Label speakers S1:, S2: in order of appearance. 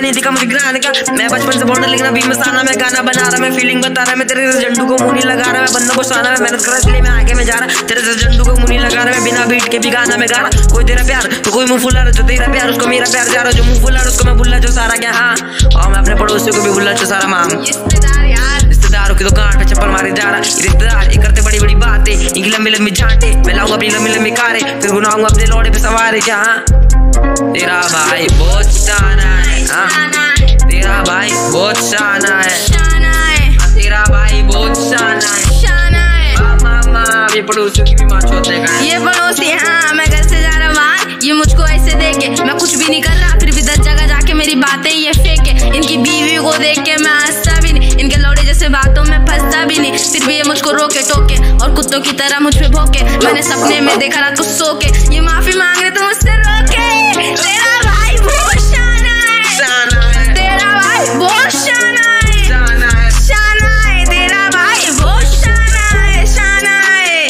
S1: नहीं का। मैं बचपन से बॉर्डर मैं रहा रहा तेरे झंडू को मुनी लगा रहा, मैं बंदों को साना मैं जा रहा। तेरे से को मुनी लगा रहा बिना बीट के भी गाना में गा रहा। कोई तेरा प्यार तो कोई मुँह फुला रहा, जो तेरा प्यार, उसको मेरा प्यार जा रहा मुँह फुला उसको मैं बुल्ला जो सारा क्या हाँ। और मैं अपने पड़ोसियों को भी बुल्ला जो सारा
S2: माम।
S1: लंबी मैं लाऊँगा अपनी लंबी लंबी कारें। फिर गुनाऊँगा अपने लौड़े पे सवार क्या हाँ? तेरा भाई बहुत शाना है हाँ? तेरा भाई बहुत शाना है। तेरा भाई बहुत शाना है। ये पड़ोसियों की भी माँ छोड़ने का ये
S2: पड़ोसी हाँ मैं घर से जा रहा बाहर। ये मुझको ऐसे देखे। मैं कुछ भी नहीं कर रहा, फिर भी दस जगह जाके मेरी बातें ये फेंके। इनकी बीवी को देख के मैं हंसता भी नहीं। इनके लौड़े जैसे बातों फिर भी ये मुझको रोके टोके और कुत्तों की तरह मुझ पे भोके। मैंने सपने में देखा रात को सो के ये माफ़ी मांग रहे तो मुझसे रोके। तेरा भाई बहुत शाना
S1: है।
S2: तेरा भाई बहुत शाना है। शाना है। तेरा भाई बहुत शाना है। शाना है।